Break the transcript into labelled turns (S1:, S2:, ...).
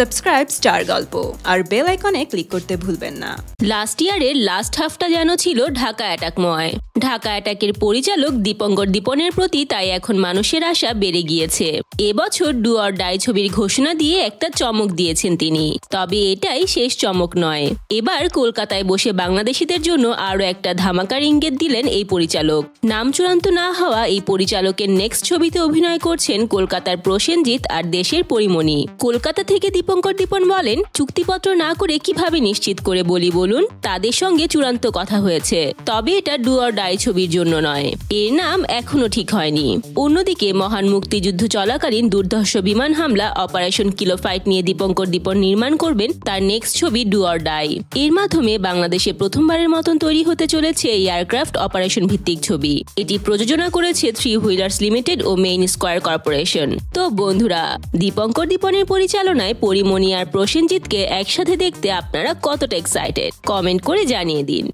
S1: Subscribe star গল্প আর bell আইকনে click করতে ভুলবেন না।
S2: লাস্ট ইয়ারের লাস্ট হাফটা যেন ছিল ঢাকা অ্যাটাকময় ঢাকা অ্যাটাকের পরিচালক দীপঙ্কর দীপনের প্রতি তাই এখন মানুষের আশা বেড়ে গিয়েছে। এবছর ডু অর ডাই ছবির ঘোষণা দিয়ে একটা চমক দিয়েছেন তিনি। তবে এটাই শেষ চমক নয়। এবার কলকাতায় বসে বাংলাদেশিদের জন্য আরও একটা ধামাকার ইঙ্গিত দিলেন এই পরিচালক। নাম চূড়ান্ত না হওয়া এই পরিচালকের নেক্সট ছবিতে অভিনয় করছেন কলকাতার প্রসেনজিৎ আর দেশের পরিমণি। কলকাতা থেকে দীপঙ্কর দীপন বলেন, চুক্তিপত্র না করে কীভাবে নিশ্চিত করে বলি বলুন? তাদের সঙ্গে চূড়ান্ত কথা হয়েছে। তবে এটা ডু অর ডাই ছবির জন্য নয়। এর নাম এখনও ঠিক হয়নি। অন্যদিকে মহান মুক্তিযুদ্ধ চলাকালীন দুর্ধর্ষ বিমান হামলা, অপারেশন কিলো ফাইট নিয়ে দীপঙ্কর দীপন নির্মাণ করবেন তার নেক্সট ছবি ডু অর ডাই এর মাধ্যমে বাংলাদেশে প্রথমবারের মতন তৈরি হতে চলেছে এয়ারক্রাফট অপারেশন ভিত্তিক ছবি। এটি প্রযোজনা করেছে থ্রি হুইলার্স লিমিটেড ও মেইন স্কোয়ার কর্পোরেশন তো বন্ধুরা, দীপঙ্কর দীপনের পরিচালনায় পরিমণি আর প্রসেনজিৎকে একসাথে দেখতে আপনারা কতটা এক্সাইটেড কমেন্ট করে জানিয়ে দিন।